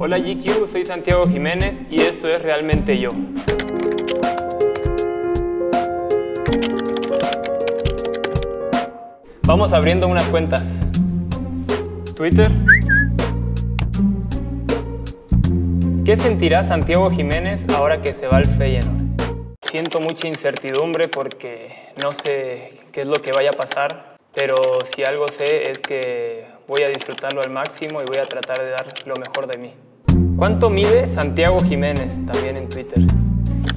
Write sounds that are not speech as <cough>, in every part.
Hola GQ, soy Santiago Jiménez y esto es Realmente Yo. Vamos abriendo unas cuentas. Twitter. ¿Qué sentirá Santiago Jiménez ahora que se va al Feyenoord? Siento mucha incertidumbre porque no sé qué es lo que vaya a pasar, pero si algo sé es que voy a disfrutarlo al máximo y voy a tratar de dar lo mejor de mí. ¿Cuánto mide Santiago Jiménez? También en Twitter.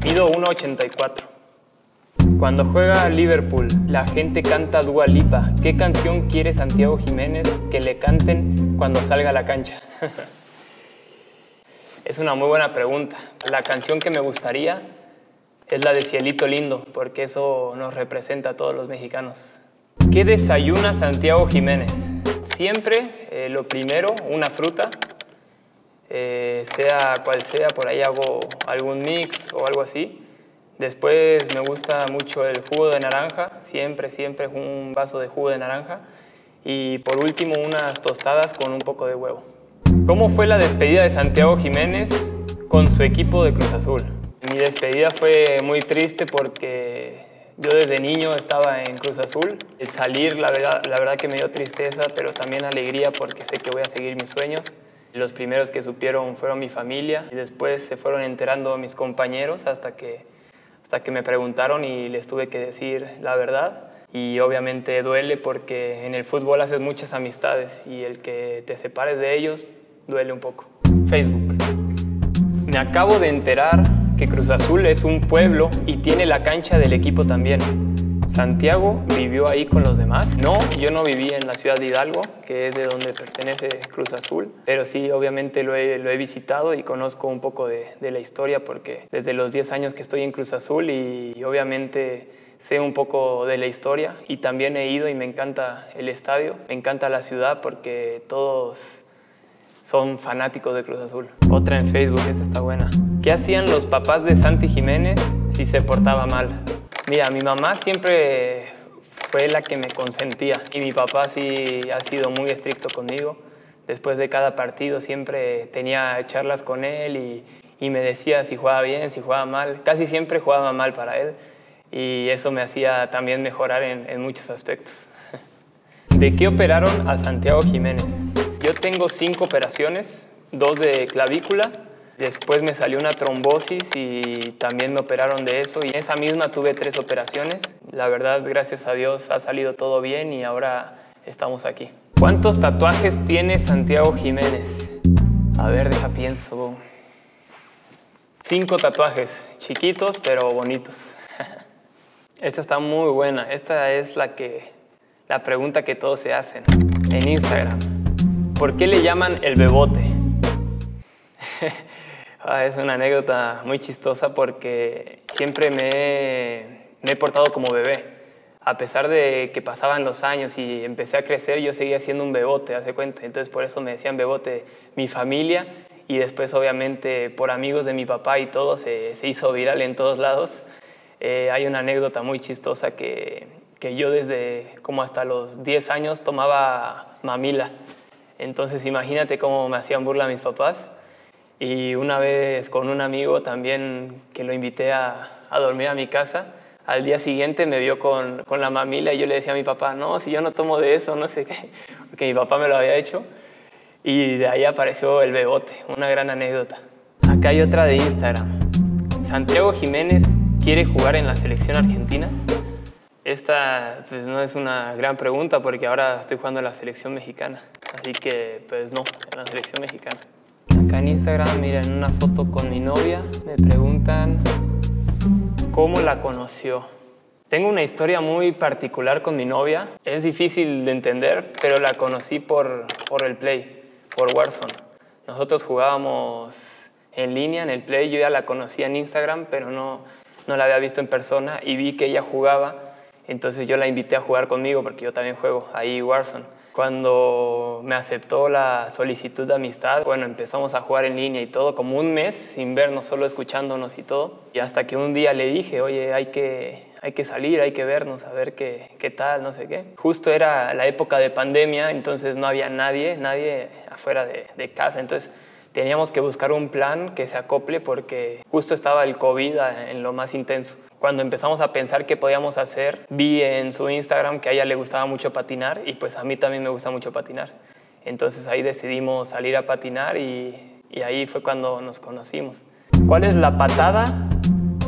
Mido 1,84. Cuando juega Liverpool, la gente canta Dua Lipa. ¿Qué canción quiere Santiago Jiménez que le canten cuando salga a la cancha? <laughs> es una muy buena pregunta. La canción que me gustaría es la de Cielito Lindo, porque eso nos representa a todos los mexicanos. ¿Qué desayuna Santiago Jiménez? Siempre, eh, lo primero, una fruta, eh, sea cual sea, por ahí hago algún mix o algo así. Después me gusta mucho el jugo de naranja, siempre, siempre un vaso de jugo de naranja. Y por último, unas tostadas con un poco de huevo. ¿Cómo fue la despedida de Santiago Jiménez con su equipo de Cruz Azul? Mi despedida fue muy triste porque yo desde niño estaba en Cruz Azul. El salir, la verdad, la verdad que me dio tristeza, pero también alegría porque sé que voy a seguir mis sueños. Los primeros que supieron fueron mi familia y después se fueron enterando mis compañeros hasta que hasta que me preguntaron y les tuve que decir la verdad. Y obviamente duele porque en el fútbol haces muchas amistades y el que te separes de ellos duele un poco. Facebook. Me acabo de enterar que Cruz Azul es un pueblo y tiene la cancha del equipo también. Santiago vivió ahí con los demás. No, yo no viví en la ciudad de Hidalgo, que es de donde pertenece Cruz Azul, pero sí, obviamente lo he, visitado y conozco un poco de, la historia porque desde los 10 años que estoy en Cruz Azul y, y obviamente sé un poco de la historia y también he ido y me encanta el estadio, me encanta la ciudad porque todos son fanáticos de Cruz Azul. Otra en Facebook, esa está buena. ¿Qué hacían los papás de Santi Jiménez si se portaba mal? Mira, mi mamá siempre fue la que me consentía y mi papá sí ha sido muy estricto conmigo. Después de cada partido siempre tenía charlas con él y, me decía si jugaba bien, si jugaba mal. Casi siempre jugaba mal para él y eso me hacía también mejorar en muchos aspectos. <laughs> ¿De qué operaron a Santiago Jiménez? Yo tengo cinco operaciones, dos de clavícula, Después me salió una trombosis y también me operaron de eso y en esa misma tuve tres operaciones. La verdad, gracias a Dios, ha salido todo bien y ahora estamos aquí. ¿Cuántos tatuajes tiene Santiago Jiménez? A ver, deja pienso. Cinco tatuajes, chiquitos pero bonitos. <laughs> Esta está muy buena. Esta es la que la pregunta que todos se hacen en Instagram. ¿Por qué le llaman el bebote? <laughs> Ah, es una anécdota muy chistosa porque siempre me he, me he, portado como bebé. A pesar de que pasaban los años y empecé a crecer, yo seguía siendo un bebote, hace cuenta. Entonces por eso me decían bebote mi familia y después obviamente por amigos de mi papá y todo se, se hizo viral en todos lados. Eh, hay una anécdota muy chistosa que, que yo desde como hasta los 10 años tomaba mamila. Entonces imagínate cómo me hacían burla mis papás. Y una vez con un amigo también que lo invité a, a dormir a mi casa, al día siguiente me vio con, con, la mamila y yo le decía a mi papá, no, si yo no tomo de eso, no sé qué, <laughs> porque mi papá me lo había hecho. Y de ahí apareció el bebote, una gran anécdota. Acá hay otra de Instagram. Santiago Jiménez quiere jugar en la selección argentina. Esta pues, no es una gran pregunta porque ahora estoy jugando en la selección mexicana. Así que pues no, en la selección mexicana. Acá en Instagram, miren, una foto con mi novia. Me preguntan cómo la conoció. Tengo una historia muy particular con mi novia. Es difícil de entender, pero la conocí por, por el Play, por Warzone. Nosotros jugábamos en línea en el Play. Yo ya la conocía en Instagram, pero no, no la había visto en persona y vi que ella jugaba. Entonces yo la invité a jugar conmigo porque yo también juego ahí Warzone. Cuando me aceptó la solicitud de amistad, bueno, empezamos a jugar en línea y todo, como un mes sin vernos, solo escuchándonos y todo. Y hasta que un día le dije, oye, hay que, hay que salir, hay que vernos, a ver qué, qué tal, no sé qué. Justo era la época de pandemia, entonces no había nadie, nadie afuera de, de casa. Entonces teníamos que buscar un plan que se acople porque justo estaba el COVID en lo más intenso. Cuando empezamos a pensar qué podíamos hacer, vi en su Instagram que a ella le gustaba mucho patinar y pues a mí también me gusta mucho patinar. Entonces ahí decidimos salir a patinar y, y ahí fue cuando nos conocimos. ¿Cuál es la patada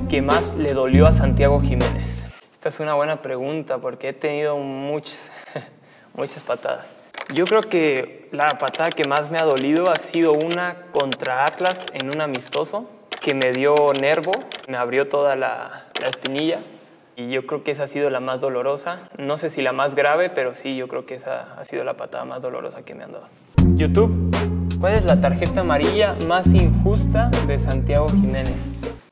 que más le dolió a Santiago Jiménez? Esta es una buena pregunta porque he tenido muchas, <laughs> muchas patadas. Yo creo que la patada que más me ha dolido ha sido una contra Atlas en un amistoso que me dio nervo, me abrió toda la, la espinilla y yo creo que esa ha sido la más dolorosa. No sé si la más grave, pero sí, yo creo que esa ha sido la patada más dolorosa que me han dado. YouTube, ¿cuál es la tarjeta amarilla más injusta de Santiago Jiménez?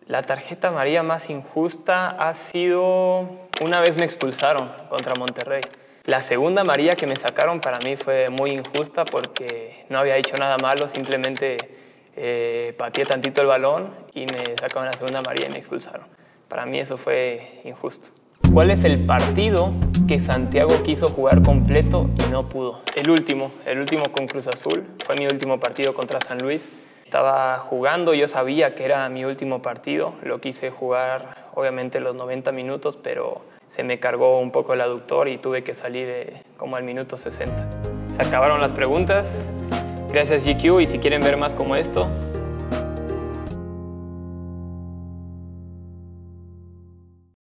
La tarjeta amarilla más injusta ha sido... Una vez me expulsaron contra Monterrey. La segunda amarilla que me sacaron para mí fue muy injusta porque no había hecho nada malo, simplemente eh, pateé tantito el balón y me sacaron la segunda amarilla y me expulsaron. Para mí eso fue injusto. ¿Cuál es el partido que Santiago quiso jugar completo y no pudo? El último, el último con Cruz Azul, fue mi último partido contra San Luis. Estaba jugando, yo sabía que era mi último partido, lo quise jugar obviamente los 90 minutos, pero se me cargó un poco el aductor y tuve que salir de, como al minuto 60. Se acabaron las preguntas. Gracias GQ y si quieren ver más como esto,